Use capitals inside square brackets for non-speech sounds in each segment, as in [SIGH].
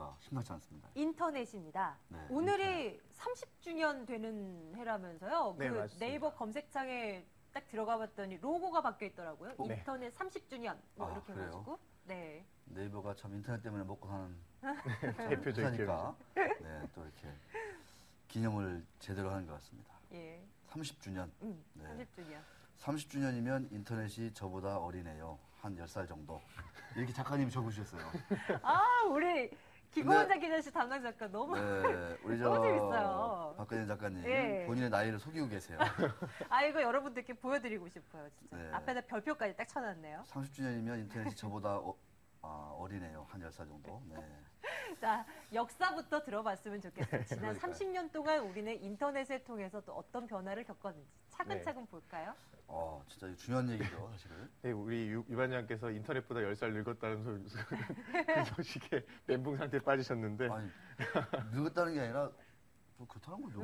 주제가 심상치 않습니다. 인터넷입니다. 네, 오늘이 30주년 되는 해라면서요. 네, 그 맞습니다. 네이버 검색창에 딱 들어가 봤더니 로고가 바뀌어 있더라고요. 어? 인터넷 30주년 뭐 아, 이렇게 그래요? 해가지고. 네. 네이버가 참 인터넷 때문에 먹고 사는 [LAUGHS] 대표적인 회사니까 네, 또 이렇게 기념을 제대로 하는 것 같습니다. 예. 30주년. 음, 네. 30주년. 30주년이면 인터넷이 저보다 어리네요. 한 10살 정도. 이렇게 작가님이 적으셨어요. [LAUGHS] 아, 우리 김고은 근데- 작기자 씨 담당 작가 너무 네, [LAUGHS] 우리 저 너무 재밌어요. 박근혜 작가님 예. 본인의 나이를 속이고 계세요. [LAUGHS] 아 이거 여러분들께 보여드리고 싶어요 진짜 네. 앞에다 별표까지 딱 쳐놨네요 30주년이면 인터넷이 저보다 어, 리네요 한 10살 정도. 네. [LAUGHS] 자 역사부터 들어봤으면 좋겠어요 지난 그러니까요. 30년 동안 우리는 인터넷을 통해서 또 어떤 변화를 겪었는지 차근차근 볼까요? 어, 진짜 이거 중요한 얘기죠, 사실은. [LAUGHS] 네, 우리 유, 유 반장께서 인터넷보다 10살 늙었다는 소, 소, 그 [LAUGHS] 소식에 멘붕 상태에 빠지셨는데 아니, 늙었다는 게 아니라 좀 그렇다는 거죠.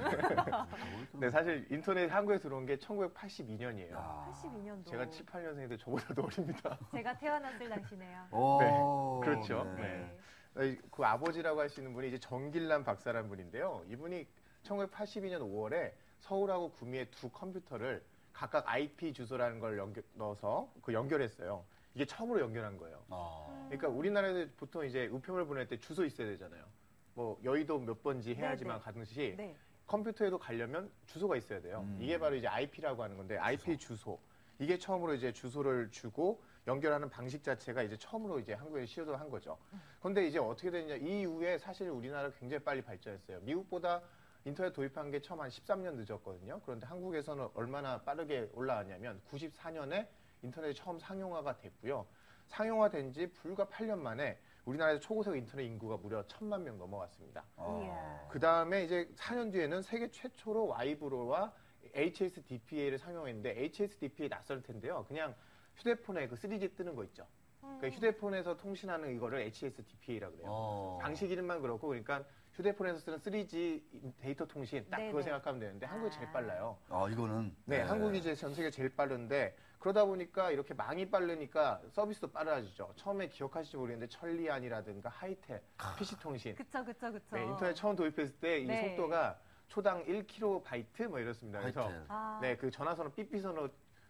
네, 사실 인터넷 한국에 들어온 게 1982년이에요. 야. 82년도 제가 7, 8년생인데 저보다도 어립니다. 제가 태어났을 당시네요 오, 그렇죠. 네. 네. 그 아버지라고 하시는 분이 이제 정길남 박사라는 분인데요. 이분이 1982년 5월에 서울하고 구미에 두 컴퓨터를 각각 IP 주소라는 걸 연결, 넣어서 그 연결했어요. 이게 처음으로 연결한 거예요. 아, 그러니까 우리나라에서 보통 이제 우편물 보낼 때 주소 있어야 되잖아요. 뭐 여의도 몇 번지 해야지만 네, 네. 가듯이 네. 컴퓨터에도 가려면 주소가 있어야 돼요. 음. 이게 바로 이제 IP라고 하는 건데 IP 주소. 이게 처음으로 이제 주소를 주고 연결하는 방식 자체가 이제 처음으로 이제 한국에 시도를 한 거죠. 그런데 이제 어떻게 되느냐 이 이후에 사실 우리나라 가 굉장히 빨리 발전했어요. 미국보다 인터넷 도입한 게 처음 한 13년 늦었거든요. 그런데 한국에서는 얼마나 빠르게 올라왔냐면 94년에 인터넷이 처음 상용화가 됐고요. 상용화된 지 불과 8년 만에 우리나라에서 초고속 인터넷 인구가 무려 1000만 명 넘어갔습니다. 아. 그 다음에 이제 4년 뒤에는 세계 최초로 와이브로와 HSDPA를 상용했는데 HSDPA 낯설 텐데요. 그냥 휴대폰에 그 3G 뜨는 거 있죠. 그러니까 휴대폰에서 통신하는 이거를 HSDPA라고 그래요. 어. 방식 이름만 그렇고 그러니까 휴대폰에서 쓰는 3G 데이터 통신 딱 그거 네네. 생각하면 되는데 한국이 제일 아. 빨라요. 아, 이거는. 네, 한국이 이제 전 세계 제일 빠른데 그러다 보니까 이렇게 망이 빠르니까 서비스도 빨라지죠. 처음에 기억하실지 모르겠는데 천리안이라든가 하이텔, PC 통신, 그쵸 그쵸 그쵸 네, 인터넷 처음 도입했을 때 이 네. 속도가 초당 1kB 뭐 이렇습니다. 그래서 하이텔. 아, 네, 그 전화선은 삐삐선으로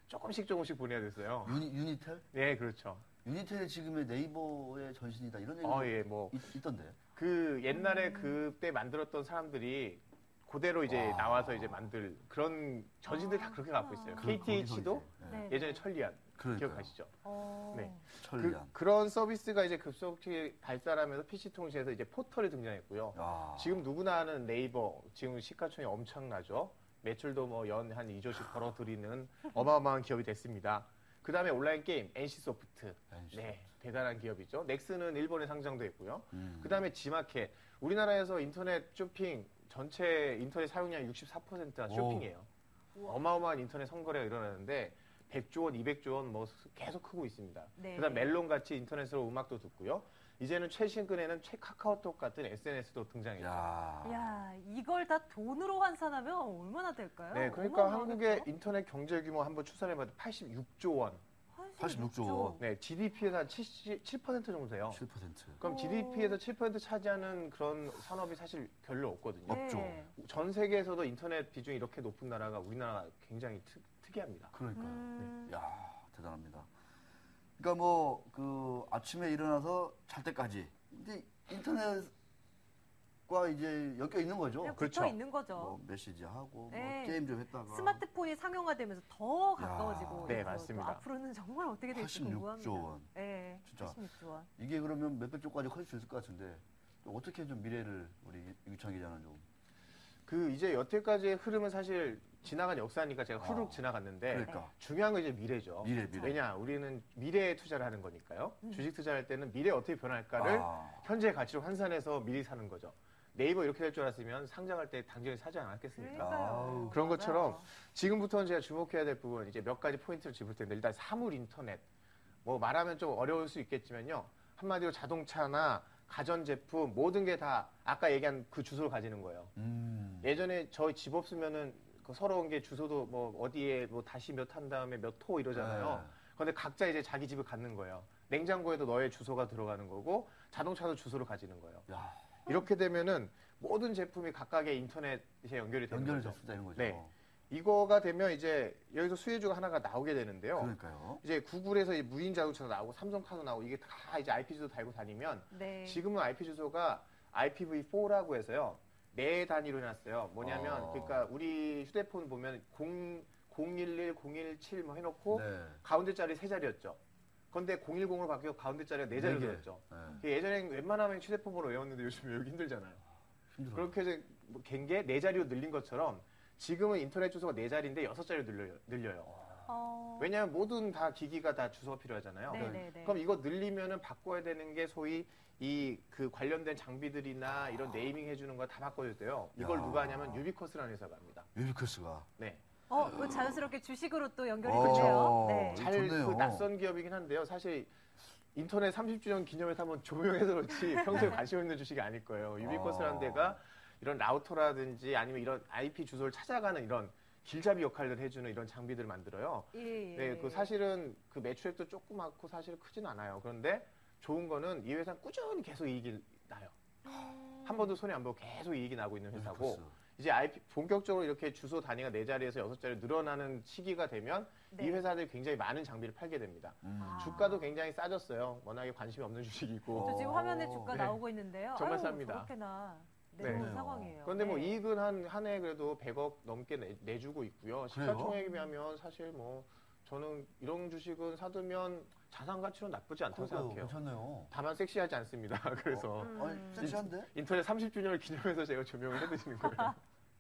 조금씩 조금씩 보내야 됐어요. 유니, 유니텔? 네, 그렇죠. 유니텔이 지금의 네이버의 전신이다. 이런 얘기 어, 예, 뭐 있, 던데 그 음. 옛날에 그때 만들었던 사람들이 그대로 이제 와. 나와서 이제 만들 그런 전신들 다 그렇게 갖고 있어요. 아. KTH도 네. 예전에 천리안 그러니까요. 기억하시죠? 어. 네. 천리안. 그, 런 서비스가 이제 급속히 발달하면서 PC 통신에서 이제 포털이 등장했고요. 야. 지금 누구나 아는 네이버 지금 시가총이 엄청나죠. 매출도 뭐 연 한 2조씩 벌어들이는 어마어마한 기업이 됐습니다. 그 다음에 온라인 게임 NC 소프트. NC 네, 대단한 기업이죠. 넥슨은 일본에 상장됐고요. 음. 그 다음에 지마켓. 우리나라에서 인터넷 쇼핑 전체 인터넷 사용량 64%가 오. 쇼핑이에요. 어마어마한 인터넷 선거래가 일어나는데 100조 원, 200조 원 뭐 계속 크고 있습니다. 네. 그다음 멜론 같이 인터넷으로 음악도 듣고요. 이제는 최신근에는 최 카카오톡 같은 SNS도 등장했죠. 야. 야 이걸 다 돈으로 환산하면 얼마나 될까요? 네, 그러니까? 한국의 인터넷 경제 규모 한번 추산해봐도 86조 원. 86조 원. 네, GDP에서 한77% 정도 돼요. 7%. 그럼 오. GDP에서 7% 차지하는 그런 산업이 사실 별로 없거든요. 네. 없죠. 전 세계에서도 인터넷 비중이 이렇게 높은 나라가 우리나라가 굉장히 특, 특이합니다. 그러니까요. 음. 야 대단합니다. 그러니까 뭐 그 아침에 일어나서 잘 때까지 근데 인터넷과 이제 엮여 있는 거죠. 그냥 그렇죠. 붙어 있는 거죠. 뭐 메시지 하고 네. 뭐 게임 좀 했다가 스마트폰이 상용화되면서 더 가까워지고 네, 맞습니다. 또 앞으로는 정말 어떻게 될지 86조 궁금합니다. 원. 네, 진짜. 86조 원. 이게 그러면 몇백 조까지 커질 수 있을 것 같은데 또 어떻게 좀 미래를 우리 유창 기자는 좀 그 이제 여태까지의 흐름은 사실 지나간 역사니까 제가 후룩 아, 지나갔는데 그러니까. 중요한 건 이제 미래죠. 미래, 미래. 왜냐 우리는 미래에 투자를 하는 거니까요. 주식 투자할 때는 미래 에 어떻게 변할까를 아. 현재 가치로 환산해서 미리 사는 거죠. 네이버 이렇게 될 줄 알았으면 상장할 때 당연히 사지 않았겠습니까? 그러니까요. 아우. 그런. 것처럼 지금부터는 제가 주목해야 될 부분 이제 몇 가지 포인트를 짚을 텐데 일단 사물 인터넷 뭐 말하면 좀 어려울 수 있겠지만요 한마디로 자동차나 가전제품 모든 게 다 아까 얘기한 그 주소를 가지는 거예요. 음. 예전에 저희 집 없으면은 그 서러운 게 주소도 뭐 어디에 뭐 다시 몇 한 다음에 몇호 이러잖아요. 네. 그런데 각자 이제 자기 집을 갖는 거예요. 냉장고에도 너의 주소가 들어가는 거고 자동차도 주소를 가지는 거예요. 야, 이렇게 되면은 모든 제품이 각각의 인터넷에 연결이 되는 연결이 거죠. 이런 거죠. 네. 이거가 되면 이제 여기서 수혜주가 하나가 나오게 되는데요. 그러니까요. 이제 구글에서 이 무인 자동차도 나오고 삼성카도 나오고 이게 다 이제 IP 주소 달고 다니면 네. 지금은 IP 주소가 IPv4라고 해서요. 네 단위로 해놨어요. 뭐냐면 아. 그러니까 우리 휴대폰 보면 0 011, 017 뭐 해놓고 네. 가운데 자리 세 자리였죠. 근데 010으로 바뀌고 가운데 자리가 네 자리로 네 개. 들었죠. 네. 예전엔 웬만하면 휴대폰 번호 외웠는데 요즘 외우기 [LAUGHS] 힘들잖아요. 힘들어. 그렇게 이제 뭐 갠게 네 자리로 늘린 것처럼 지금은 인터넷 주소가 네 자리인데 여섯 자리로 늘려요. 늘려요. 어. 왜냐하면 모든 다 기기가 다 주소가 필요하잖아요. 네, 네, 네. 그럼 이거 늘리면은 바꿔야 되는 게 소위 이 그 관련된 장비들이나 이런 네이밍 해주는 거 다 바꿔야 돼요. 이걸 야. 누가 하냐면 유비커스라는 회사가 합니다. 유비커스가. 네. 어, 뭐 자연스럽게 주식으로 또 연결이 어, 되네요. 네. 그쵸. 잘 좋네요. 그 낯선 기업이긴 한데요. 사실 인터넷 30주년 기념해서 한번 조명해서 그렇지 [LAUGHS] 평소에 관심 있는 주식이 아닐 거예요. 유비커스라는 아. 데가 이런 라우터라든지 아니면 이런 IP 주소를 찾아가는 이런 길잡이 역할을 해주는 이런 장비들을 만들어요. 예, 예. 네, 그 사실은 그 매출액도 조그맣고 사실 크진 않아요. 그런데 좋은 거는 이 회사는 꾸준히 계속 이익이 나요. 음. 한 번도 손해 안 보고 계속 이익이 나고 있는 회사고 유비커스. 이제 IP 본격적으로 이렇게 주소 단위가 네 자리에서 여섯 자리 늘어나는 시기가 되면 네. 이 회사들이 굉장히 많은 장비를 팔게 됩니다. 음. 아. 주가도 굉장히 싸졌어요. 워낙에 관심이 없는 주식이고. 저 지금 화면에 주가 네. 나오고 있는데요. 정말 아유, 쌉니다. 저렇게나 네. 내놓은 상황이에요. 그런데 뭐 네. 이익은 한 한 해 그래도 100억 넘게 내, 내주고 있고요. 시가총액이 비하면 사실 뭐 저는 이런 주식은 사두면 자산 가치로 나쁘지 않다고 그러니까요. 생각해요. 괜찮네요. 다만 섹시하지 않습니다. [LAUGHS] 그래서 음. 아니, 섹시한데? 인터넷 30주년을 기념해서 제가 조명을 해드리는 거예요.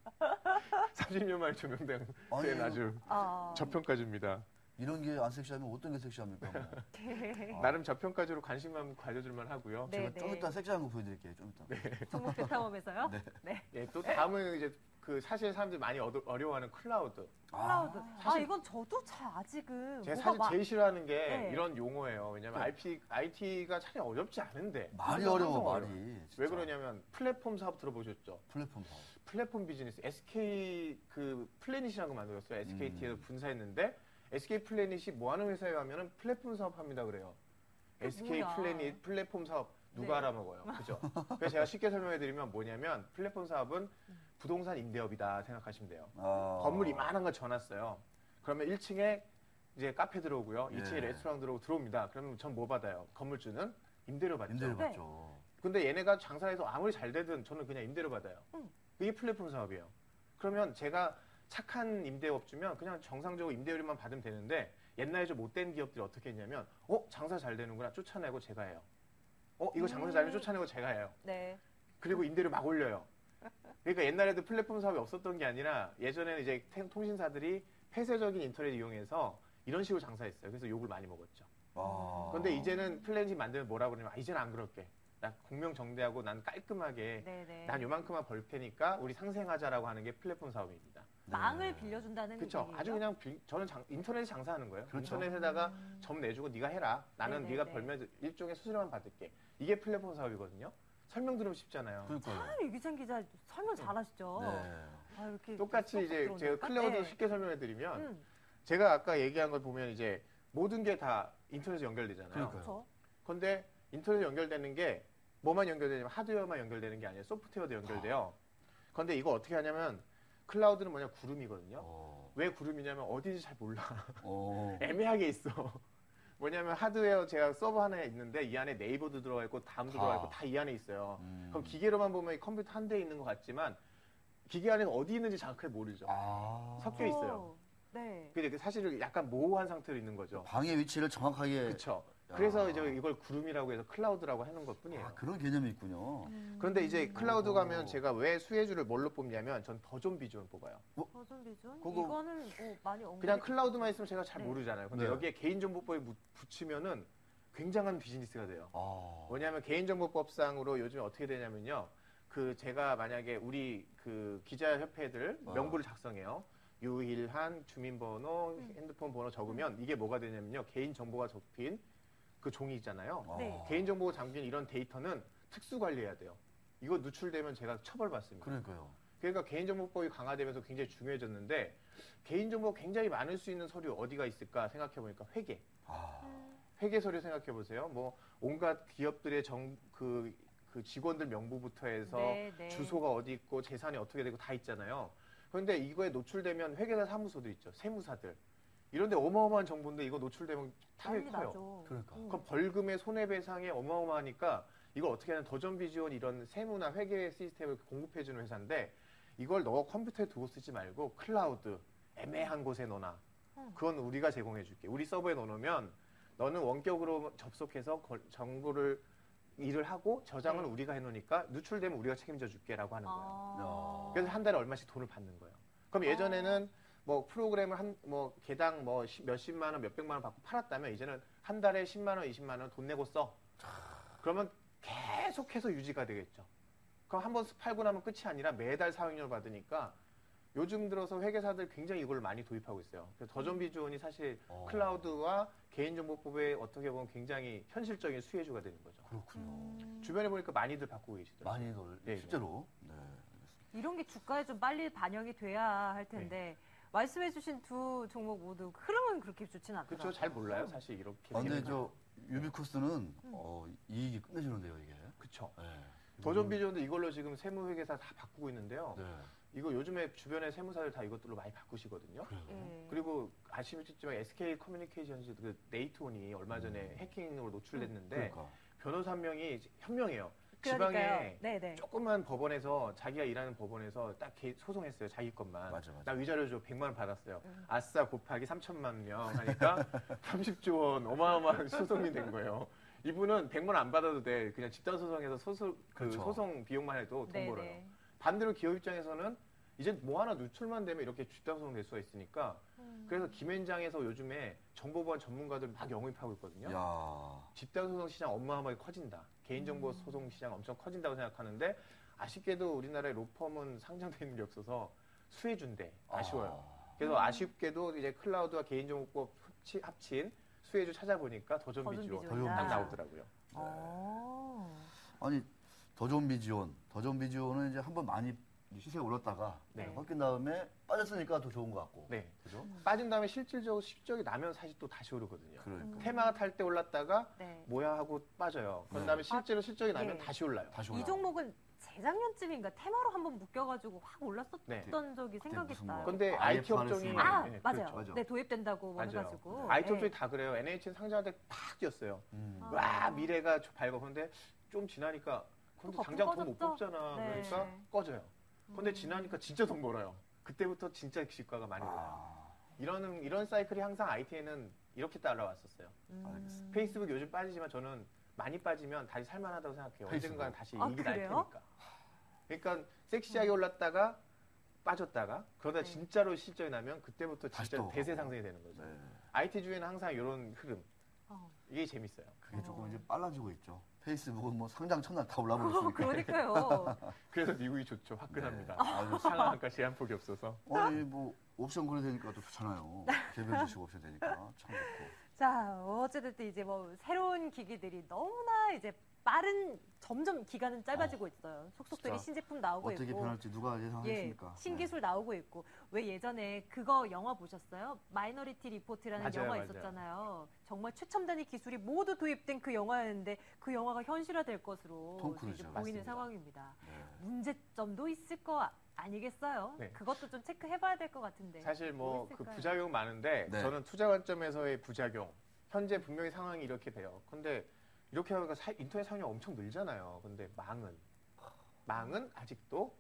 [LAUGHS] 30년 만에 조명된 된 아주 아. 저평가주입니다. 이런 게 안 섹시하면 어떤 게 섹시합니까? 뭐. [LAUGHS] 아. 나름 저평가주로 관심만 가져줄만 하고요. 네, 제가 좀 네. 이따 섹시한 거 보여드릴게요. 좀 이따. [LAUGHS] 종목 대 탐험에서요? 네. 네. 예, 또 다음은 이제 그 사실 사람들이 많이 어려, 어려워하는 클라우드. 클라우드. 아, 사실- 이건 저도 잘 아직은 제가 사실 막 제일 싫어하는 게 네. 이런 용어예요. 왜냐면 네. IP, IT가 차라리 어렵지 않은데. 말이 항상 어려워, 어려워요. 말이. 진짜. 왜 그러냐면 플랫폼 사업 들어보셨죠? 플랫폼 사업. 플랫폼 비즈니스 SK 그 플래닛이라는 거 만들었어요. SKT에서 음. 분사했는데 SK 플래닛이 뭐 하는 회사에 가면은 플랫폼 사업 합니다 그래요. 그 SK 뭐야. 플래닛 플랫폼 사업 누가 네. 알아먹어요. [LAUGHS] 그죠? 그래서 제가 쉽게 설명해 드리면 뭐냐면 플랫폼 사업은 부동산 임대업이다 생각하시면 돼요. 아. 건물 이만한 걸 져놨어요. 그러면 1층에 이제 카페 들어오고요. 2층에 예. 레스토랑 들어오고 들어옵니다. 그러면 전 뭐 받아요? 건물주는 임대료 받죠. 임대료 네. 받죠. 근데 얘네가 장사해서 아무리 잘 되든 저는 그냥 임대료 받아요. 음. 그게 플랫폼 사업이에요. 그러면 제가 착한 임대업주면 그냥 정상적으로 임대료만 받으면 되는데 옛날에 좀 못된 기업들이 어떻게 했냐면 어 장사 잘 되는구나 쫓아내고 제가 해요. 어 이거 장사 잘 되면 음. 쫓아내고 제가 해요. 네. 그리고 임대료 막 올려요. 그러니까 옛날에도 플랫폼 사업이 없었던 게 아니라 예전에는 이제 태- 통신사들이 폐쇄적인 인터넷 이용해서 이런 식으로 장사했어요. 그래서 욕을 많이 먹었죠. 아. 그런데 이제는 플랜이 만들면 뭐라고 그러냐면 아, 이제는 안 그럴게. 나 공명정대하고 난 깔끔하게 네, 네. 난 요만큼만 벌 테니까 우리 상생하자라고 하는 게 플랫폼 사업입니다. 네. 망을 빌려준다는 그렇죠. 얘기예요? 아주 그냥 빌- 저는 장- 인터넷에 장사하는 거예요. 그렇죠. 인터넷에다가 음. 점 내주고 네가 해라. 나는 네네네. 네가 벌면 일종의 수수료만 받을게. 이게 플랫폼 사업이거든요. 설명 들으면 쉽잖아요. 그러니까요. 참 이기찬 기자 설명 잘하시죠. 네. 아, 이렇게 똑같이 쏙쏙 이제 제가 들어오니까? 클라우드 네. 쉽게 설명해 드리면 음, 제가 아까 얘기한 걸 보면 이제 모든 게 다 인터넷에 연결되잖아요. 그러니까요. 그렇죠. 근데 인터넷 연결되는 게 뭐만 연결되냐면 하드웨어만 연결되는 게 아니라 소프트웨어도 연결돼요. 그런데 이거 어떻게 하냐면 클라우드는 뭐냐 구름이거든요. 어. 왜 구름이냐면 어디인지 잘 몰라. 어. [LAUGHS] 애매하게 있어. 뭐냐면 하드웨어 제가 서버 하나에 있는데 이 안에 네이버도 들어가 있고 다음도 다. 들어가 있고 다 이 안에 있어요. 음. 그럼 기계로만 보면 이 컴퓨터 한 대에 있는 것 같지만 기계 안에 어디 있는지 정확하게 모르죠. 아. 섞여 있어요. 어, 네. 근데 사실 약간 모호한 상태로 있는 거죠. 방의 위치를 정확하게. 그렇죠. 야. 그래서 이제 이걸 구름이라고 해서 클라우드라고 하는 것 뿐이에요. 아, 그런 개념이 있군요. 음. 그런데 이제 클라우드 오. 가면 제가 왜 수혜주를 뭘로 뽑냐면 전 더존 비주얼 뽑아요. 버전 비전 그거- 이거는 뭐 많이 언급. 그냥 클라우드만 있으면 제가 잘 네. 모르잖아요. 근데 네. 여기에 개인정보법에 무- 붙이면은 굉장한 비즈니스가 돼요. 아. 뭐냐면 개인정보법상으로 요즘 어떻게 되냐면요. 그 제가 만약에 우리 그 기자협회들 아. 명부를 작성해요. 유일한 주민번호, 음. 핸드폰 번호 적으면 이게 뭐가 되냐면요. 개인정보가 적힌 그 종이 있잖아요. 아. 네. 개인정보가 담긴 이런 데이터는 특수 관리해야 돼요. 이거 누출되면 제가 처벌받습니다. 그러니까요. 그러니까 개인정보법이 강화되면서 굉장히 중요해졌는데 개인정보가 굉장히 많을 수 있는 서류 어디가 있을까 생각해 보니까 회계. 아. 음, 회계 서류 생각해 보세요. 뭐 온갖 기업들의 정 그 그 직원들 명부부터 해서 네, 네. 주소가 어디 있고 재산이 어떻게 되고 다 있잖아요. 그런데 이거에 노출되면 회계사 사무소도 있죠. 세무사들. 이런데 어마어마한 정보인데 이거 노출되면 타격이 커요. 나죠. 그러니까. 음. 그럼 벌금의 손해배상이 어마어마하니까 이걸 어떻게 하는 더존비 지원 이런 세무나 회계 시스템을 공급해주는 회사인데 이걸 너 컴퓨터에 두고 쓰지 말고 클라우드 애매한 곳에 넣어놔. 음. 그건 우리가 제공해줄게. 우리 서버에 넣어놓으면 너는 원격으로 접속해서 걸- 정보를 일을 하고 저장을 네. 우리가 해놓으니까 누출되면 우리가 책임져 줄게라고 하는 거예요. 아. 그래서 한 달에 얼마씩 돈을 받는 거예요. 그럼 예전에는 뭐 프로그램을 한 뭐 개당 뭐 시- 몇십만 원, 몇백만 원 받고 팔았다면 이제는 한 달에 10만 원, 20만 원 돈 내고 써. 그러면 계속해서 유지가 되겠죠. 그럼 한 번 팔고 나면 끝이 아니라 매달 사용료를 받으니까 요즘 들어서 회계사들 굉장히 이걸 많이 도입하고 있어요. 그래서 더존비 지원이 사실 어. 클라우드와 개인정보법에 어떻게 보면 굉장히 현실적인 수혜주가 되는 거죠. 그렇군요. 음. 주변에 보니까 많이들 바꾸고 계시더라고요. 많이들 네, 네. 실제로. 네. 알겠습니다. 이런 게 주가에 좀 빨리 반영이 돼야 할 텐데 말씀해주신 두 종목 모두 흐름은 그렇게 좋지는 않더라고요. 그렇죠. 잘 몰라요. 사실 이렇게. 아, 근데 저 유비코스는 어, 이익이 끝내주는데요, 이게. 그쵸. 네. 도전 비전도 이걸로 지금 세무회계사 다 바꾸고 있는데요. 네. 이거 요즘에 주변에 세무사들 다 이것들로 많이 바꾸시거든요. 그래요. 예. 그리고 아시겠지만 SK 커뮤니케이션즈 그 네이트온이 얼마 전에 음. 해킹으로 노출됐는데 그러니까. 변호사 한 명이 현명해요. 그러니까요. 지방에 네네. 조그만 법원에서 자기가 일하는 법원에서 딱 개- 소송했어요. 자기 것만. 맞아, 맞아. 나 위자료 줘 100만 원 받았어요. 음. 아싸 곱하기 3천만 명 하니까 [LAUGHS] 30조 원 어마어마한 [LAUGHS] 소송이 된 거예요. 이분은 100만 원 안 받아도 돼. 그냥 집단 소송에서 소송 그 그렇죠. 소송 비용만 해도 돈 네네. 벌어요. 반대로 기업 입장에서는 이제 뭐 하나 누출만 되면 이렇게 집단 소송 될 수가 있으니까 음. 그래서 김앤장에서 요즘에 정보보안 전문가들 막 영입하고 있거든요. 야. 집단 소송 시장 어마어마하게 커진다. 개인정보 음. 소송 시장 엄청 커진다고 생각하는데 아쉽게도 우리나라의 로펌은 상장돼 있는 게 없어서 수혜준대. 아쉬워요. 그래서 음. 아쉽게도 이제 클라우드와 개인정보법 합치- 합친 수혜주 찾아보니까 더존비 지원 더존비지원이다. 딱 나오더라고요. 어. 아니 더존비 지원, 더존비 지원은 이제 한번 많이 시세가 올랐다가 네. 꺾인 다음에 빠졌으니까 더 좋은 것 같고. 네. 그죠? 빠진 다음에 실질적으로 실적이 나면 사실 또 다시 오르거든요. 그러니까 테마가 탈때 올랐다가 네. 뭐야 하고 빠져요. 그런 네. 다음에 실제로 실적이 나면 네. 다시 올라요. 다시 이 올라. 종목은 재작년쯤인가 테마로 한번 묶여가지고 확 올랐었던 네. 적이 생각이 나요. 뭐 근데 IT 업종이 아 네, 맞아요. 그렇죠. 맞아. 네 도입된다고 뭐 맞아요. 해가지고. IT 네. 업종이 다 그래요. NHN 상장할 때팍 뛰었어요. 음. 아. 와 미래가 저- 밝아. 근데 좀 지나니까 근데 또 당장 돈 못? 뽑잖아. 네. 그러니까 꺼져요. 근데 음. 지나니까 진짜 돈 벌어요. 그때부터 진짜 주가가 많이 올라요. 아, 이런 이런 사이클이 항상 IT에는 이렇게 따라왔었어요. 음. 페이스북 요즘 빠지지만 저는 많이 빠지면 다시 살만하다고 생각해요. 페이스북. 언젠가는 다시 아, 이익이 날 그래요? 테니까. 그러니까 섹시하게 올랐다가 빠졌다가 그러다 네. 진짜로 실적이 나면 그때부터 다시 진짜 또 대세. 상승이 되는 거죠. 네. IT 주에는 항상 이런 흐름 어. 이게 재밌어요. 그게 조금 어. 이제 빨라지고 있죠. 페이스북은 뭐 상장 첫날 다 [LAUGHS] 올라버렸으니까. 그러니까요. [LAUGHS] 그래서 미국이 좋죠. 화끈합니다. 네. 아주 상한가 제한폭이 없어서. 아니 뭐 옵션 거래되니까 또 좋잖아요. 개별 주식 옵션 되니까 참 좋고. 자, 어쨌든 이제 뭐 새로운 기기들이 너무나 이제 빠른 점점 기간은 짧아지고 있어요. 속속들이 진짜 신제품 나오고 어떻게 있고. 변할지 누가 예, 예상하겠습니까? 네. 신기술 나오고 있고 왜 예전에 그거 영화 보셨어요? 마이너리티 리포트라는 맞아요, 영화 맞아요. 있었잖아요. 정말 최첨 단위 기술이 모두 도입된 그 영화였는데 그 영화가 현실화될 것으로 톰 이제 크루즈. 보이는 맞습니다. 상황입니다. 네. 문제점도 있을 거 아니겠어요? 네. 그것도 좀 체크해봐야 될 것 같은데. 사실 뭐뭐그 있을까요? 부작용 많은데 네. 저는 투자 관점에서의 부작용 현재 분명히 상황이 이렇게 돼요. 근데 이렇게 하니까 사- 인터넷 사용량 엄청 늘잖아요. 근데 망은 망은 아직도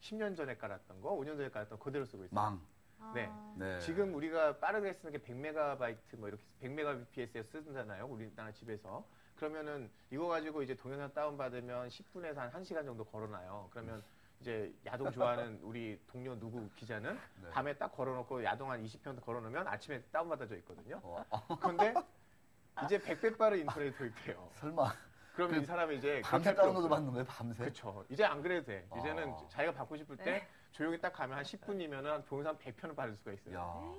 10년 전에 깔았던 거, 5년 전에 깔았던 거 그대로 쓰고 있어요. 망. 아, 네. 네. 지금 우리가 빠르게 쓰는 게 100메가바이트 뭐 이렇게 100메가bps에 쓰잖아요. 우리나라 집에서. 그러면은 이거 가지고 이제 동영상 다운 받으면 10분에서 한 1시간 정도 걸어놔요. 그러면 이제 야동 좋아하는 [LAUGHS] 우리 동료 누구 기자는 네. 밤에 딱 걸어놓고 야동 한 20편 걸어놓으면 아침에 다운받아져 있거든요. 어, 아, 그런데 이제 100배 빠른 인터넷 도입돼요. [LAUGHS] 설마 그러면 그 이 사람이 이제 밤새 다운로드 받는 거예요? 밤새? 그렇죠. 이제 안 그래도 돼. 이제는 아. 자기가 받고 싶을 때 네. 조용히 딱 가면 한 10분이면은 동영상 100편을 받을 수가 있어요. 야,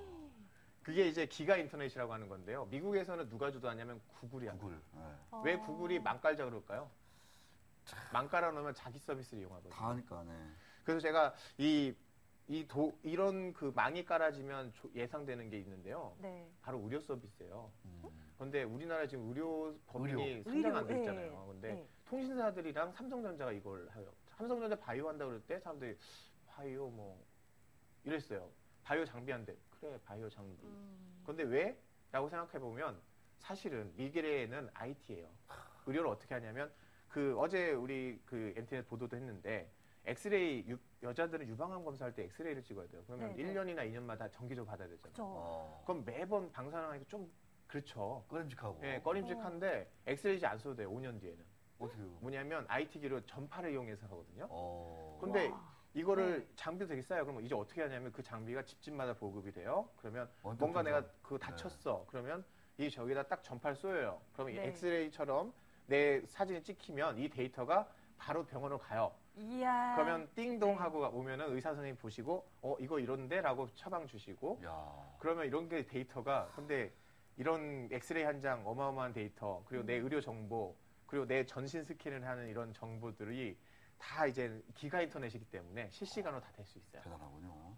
그게 이제 기가 인터넷이라고 하는 건데요. 미국에서는 누가 주도하냐면 구글이 하는 구글. 네. 어. 왜 구글이 망 깔자 그럴까요? 망 깔아 놓으면 자기 서비스를 이용하거든요. 다 하니까, 네. 그래서 제가 이, 이 도, 이런 그 망이 깔아지면 조- 예상되는 게 있는데요. 네. 바로 의료 서비스예요. 음. 근데 우리나라 지금 의료 법인이 의료. 선정 안돼 있잖아요. 예, 근데 예. 통신사들이랑 삼성전자가 이걸 해요. 삼성전자 바이오 한다 그럴 때 사람들이 바이오 뭐 이랬어요. 바이오 장비 한대. 그래 바이오 장비. 음. 근데 왜? 라고 생각해 보면 사실은 미래에는 IT예요. 의료를 어떻게 하냐면 그 어제 우리 그 인터넷 보도도 했는데 엑스레이 유- 여자들은 유방암 검사할 때 엑스레이를 찍어야 돼요. 그러면 네, 네. 1년이나 2년마다 정기적으로 받아야 되잖아요. 어. 그럼 매번 방사능하니까 좀 그렇죠. 꺼림직하고. 예, 꺼림직한데 엑스레이지 안 써도 돼요. 5년 뒤에는. 어떻게. 뭐냐면 IT기로 전파를 이용해서 하거든요. 어. 근데 와. 이거를 네. 장비도 되게 싸요. 그러면 이제 어떻게 하냐면 그 장비가 집집마다 보급이 돼요. 그러면 뭔가. 내가 그거 다쳤어. 그러면 이 저기다 딱 전파를 쏘여요. 그러면 이 네. 엑스레이처럼 내 사진이 찍히면 이 데이터가 바로 병원으로 가요. 이야. 그러면 띵동 네. 하고 오면은 의사 선생님 보시고 어 이거 이런데라고 처방 주시고 야. 그러면 이런 게 데이터가 근데 이런 엑스레이 한 장 어마어마한 데이터 그리고 내 음. 의료 정보 그리고 내 전신 스캔을 하는 이런 정보들이 다 이제 기가 인터넷이기 때문에 실시간으로 다 될 수 있어요. 대단하군요.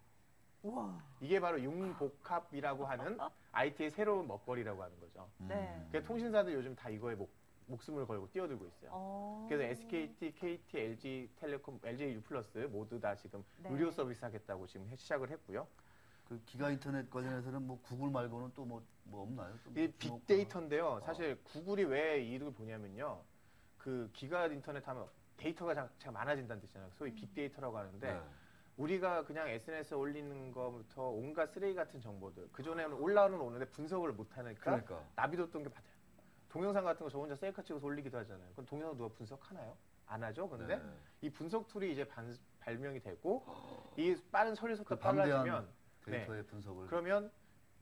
우와. 이게 바로 융복합이라고 하는 IT의 새로운 먹거리라고 하는 거죠. 네. 음. 그래서 통신사들 요즘 다 이거에 목, 목숨을 걸고 뛰어들고 있어요. 어. 그래서 SKT, KT, LG 텔레콤, LG U 플러스 모두 다 지금 네. 의료 서비스 하겠다고 지금 해- 시작을 했고요. 그 기가 인터넷 관련해서는 뭐 구글 말고는 또 뭐 뭐 없나요? 좀이 주목하는? 빅데이터인데요. 사실 구글이 왜이 이득을 보냐면요. 그 기가 인터넷 하면 데이터가 자- 참 많아진다는 뜻이잖아요. 소위 빅데이터라고 하는데 네. 우리가 그냥 SNS에 올리는 거부터 온갖 쓰레기 같은 정보들 그 전에는 올라오는 오는데 분석을 못 하니까 그러니까. 나비뒀던 게 맞아요. 동영상 같은 거 저 혼자 셀카 찍어서 올리기도 하잖아요. 그럼 동영상 누가 분석하나요? 안 하죠. 근데 네. 이 분석 툴이 이제 반- 발명이 되고 이 빠른 처리 속도 그 방대한 빨라지면 네. 데이터의 분석을 그러면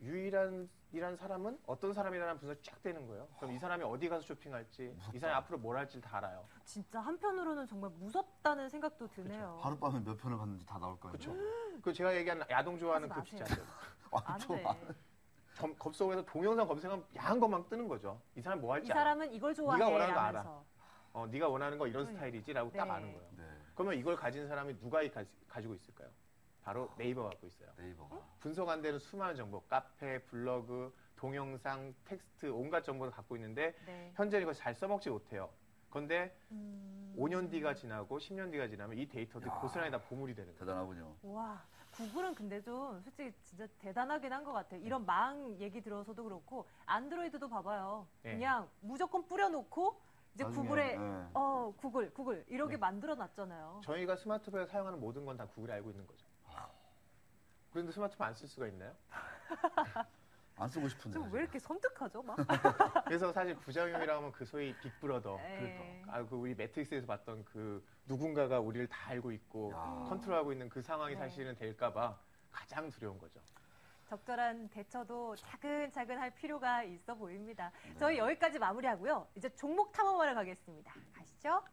유일한 이란 사람은 어떤 사람이라는 분석이 쫙 되는 거예요. 그럼 이 사람이 어디 가서 쇼핑할지, 이 사람이 앞으로 뭘 할지 다 알아요. 진짜 한편으로는 정말 무섭다는 생각도 드네요. 하룻밤에 몇 편을 봤는지 다 나올 거예요. 그렇죠. 그 제가 얘기한 야동 좋아하는 그? [LAUGHS] 안좀 돼. 검- 검색어에서 동영상 검색하면 야한 것만 뜨는 거죠. 이 사람 뭐이 할지 알아. 사람은 이걸 좋아해 네가 원하는 거 알아. 어, 네가 원하는 거 이런 네. 스타일이지라고 딱 네. 아는 거예요. 네. 그러면 이걸 가진 사람이 누가 이 가, 가지고 있을까요? 바로 네이버 갖고 있어요. 네이버가. 분석 안 되는 수많은 정보, 카페, 블로그, 동영상, 텍스트, 온갖 정보를 갖고 있는데 네. 현재 이거 잘 써먹지 못해요. 그런데 음. 5년 뒤가 지나고 10년 뒤가 지나면 이 데이터들이 야. 고스란히 다 보물이 되는 거예요. 대단하군요. 와, 구글은 근데 좀 솔직히 진짜 대단하긴 한 것 같아요. 이런 망 얘기 들어서도 그렇고 안드로이드도 봐봐요. 네. 그냥 무조건 뿌려놓고 이제 나중에, 구글에 네. 어 구글 구글 이렇게 네. 만들어 놨잖아요. 저희가 스마트폰에 사용하는 모든 건 다 구글이 알고 있는 거죠. 그런데 스마트폰 안 쓸 수가 있나요? 안 쓰고 싶은데. 좀왜 이렇게 섬뜩하죠, 막? [LAUGHS] 그래서 사실 부작용이라고 하면 그 소위 빅브러더. 네. 아, 그 우리 매트릭스에서 봤던 그 누군가가 우리를 다 알고 있고 야. 컨트롤하고 있는 그 상황이 네. 사실은 될까봐 가장 두려운 거죠. 적절한 대처도 차근차근 할 필요가 있어 보입니다. 네. 저희 여기까지 마무리하고요. 이제 종목 탐험하러 가겠습니다. 가시죠.